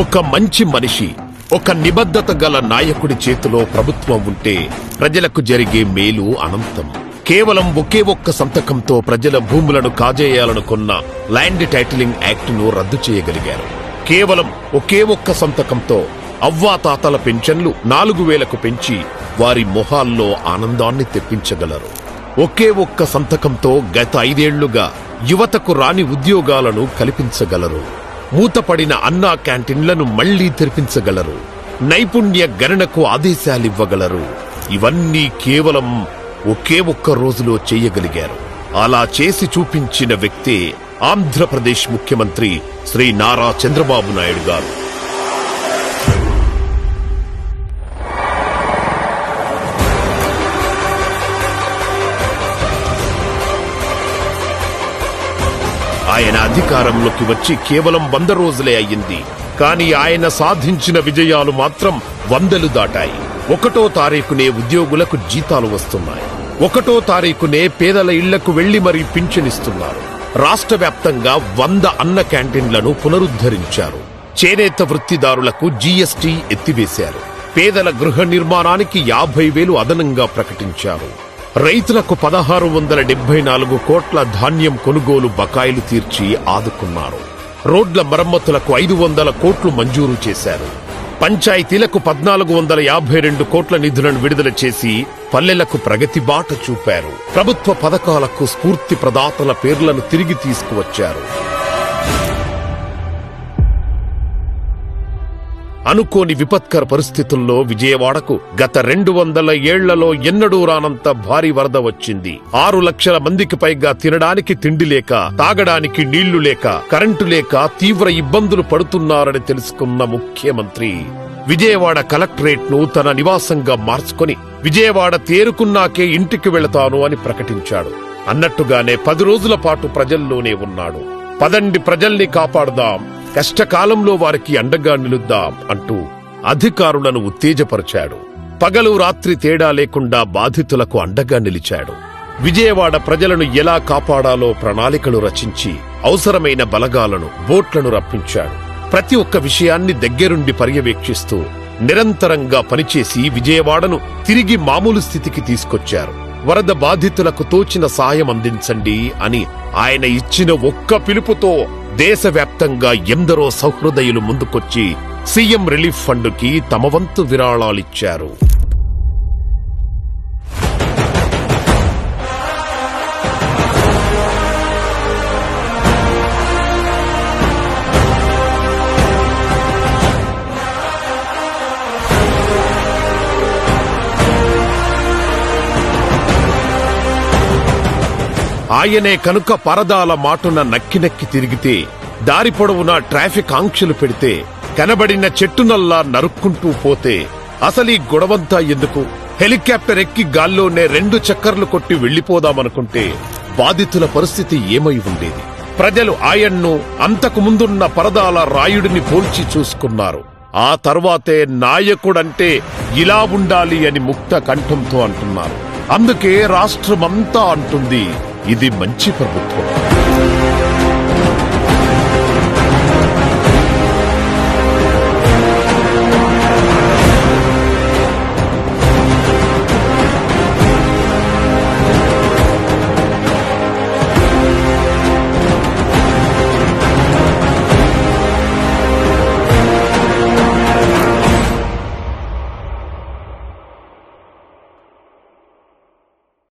ఒక మంచి మనిషి ఒక నిబద్ధత గల నాయకుడి చేతిలో ప్రభుత్వం ఉంటే ప్రజలకు జరిగే మేలు అనంతం. కేవలం ఒకే ఒక్క సంతకంతో ప్రజల భూములను కాజేయాలనుకున్న ల్యాండ్ టైటిలింగ్ యాక్టును రద్దు చేయగలిగారు. కేవలం ఒకే ఒక్క సంతకంతో అవ్వాతాతల పెన్షన్లు నాలుగు వేలకు పెంచి వారి మొహాల్లో ఆనందాన్ని తెప్పించగలరు. ఒకే ఒక్క సంతకంతో గత ఐదేళ్ళుగా యువతకు రాని ఉద్యోగాలను కల్పించగలరు. మూతపడిన అన్నా క్యాంటీన్లను మళ్ళీ తెరిపించగలరు. నైపుణ్య గణనకు ఆదేశాలివ్వగలరు. ఇవన్నీ కేవలం ఒకే ఒక్క రోజులో చేయగలిగారు. అలా చేసి చూపించిన వ్యక్తే ఆంధ్రప్రదేశ్ ముఖ్యమంత్రి శ్రీ నారా చంద్రబాబు నాయుడు గారు. ఆయన అధికారంలోకి వచ్చి కేవలం వంద రోజులే అయ్యింది. కానీ ఆయన సాధించిన విజయాలు మాత్రం వందలు దాటాయి. ఒకటో తారీఖునే ఉద్యోగులకు జీతాలు వస్తున్నాయి. ఒకటో తారీఖునే పేదల ఇళ్ళకు వెళ్ళి మరీ పింఛనిస్తున్నారు రాష్ట్ర వ్యాప్తంగా వంద అన్న క్యాంటీన్లను పునరుద్ధరించారు. చేనేత వృత్తిదారులకు జీఎస్టీ ఎత్తివేశారు. పేదల గృహ నిర్మాణానికి యాభై వేలు అదనంగా ప్రకటించారు. రైతులకు పదహారు వందల డెబ్బై నాలుగు కోట్ల ధాన్యం కొనుగోలు బకాయిలు తీర్చి ఆదుకున్నారు. రోడ్ల మరమ్మతులకు ఐదు వందల కోట్లు మంజూరు చేశారు. పంచాయతీలకు పద్నాలుగు వందల యాభై రెండు కోట్ల నిధులను విడుదల చేసి పల్లెలకు ప్రగతి బాట చూపారు. ప్రభుత్వ పథకాలకు స్ఫూర్తి ప్రదాతల పేర్లను తిరిగి తీసుకువచ్చారు. అనుకోని విపత్కర పరిస్థితుల్లో విజయవాడకు గత రెండు వందల ఏళ్ళలో ఎన్నడూ రానంత భారీ వరద వచ్చింది. ఆరు లక్షల మందికి పైగా తినడానికి తిండి లేక తాగడానికి నీళ్ళు లేక కరెంటు లేక తీవ్ర ఇబ్బందులు పడుతున్నారని తెలుసుకున్న ముఖ్యమంత్రి. విజయవాడ కలెక్టరేట్ను తన నివాసంగా మార్చుకొని విజయవాడ తేరుకున్నాకే ఇంటికి వెళతాను అని ప్రకటించాడు. అన్నట్టుగానే పది రోజుల పాటు ప్రజల్లోనే ఉన్నాడు. పదండి ప్రజల్ని కాపాడుదాం. కష్టకాలంలో వారికి అండగా నిలుద్దాం అంటూ అధికారులను ఉత్తేజపరిచాడు. పగలు రాత్రి తేడా లేకుండా బాధితులకు అండగా నిలిచాడు. విజయవాడ ప్రజలను ఎలా కాపాడాలో ప్రణాళికలు రచించి అవసరమైన బలగాలను బోట్లను రప్పించాడు. ప్రతి ఒక్క విషయాన్ని దగ్గరుండి పర్యవేక్షిస్తూ నిరంతరంగా పనిచేసి విజయవాడను తిరిగి మామూలు స్థితికి తీసుకొచ్చారు. వరద బాధితులకు తోచిన సాయం అందించండి అని ఆయన ఇచ్చిన ఒక్క పిలుపుతో దేశవ్యాప్తంగా ఎందరో సౌహృదయులు ముందుకొచ్చి సీఎం రిలీఫ్ ఫండ్కి తమ వంతు విరాళాలిచ్చారు. ఆయనే కనుక పరదాల మాటున నక్కి నక్కి తిరిగితే దారి పొడవునా ట్రాఫిక్ ఆంక్షలు పెడితే కనబడిన చెట్టునల్లా నరుక్కుంటూ పోతే అసలీ గొడవంతా ఎందుకు? హెలికాప్టర్ ఎక్కి గాల్లోనే రెండు చక్కర్లు కొట్టి వెళ్ళిపోదామనుకుంటే బాధితుల పరిస్థితి ఏమై ఉండేది? ప్రజలు ఆయన్ను అంతకు ముందున్న పరదాల రాయుడిని పోల్చి చూసుకున్నారు. ఆ తర్వాతే నాయకుడంటే ఇలా ఉండాలి అని ముక్త కంఠంతో అంటున్నారు. అందుకే రాష్ట్రమంతా అంటుంది ఇది మంచి ప్రభుత్వం.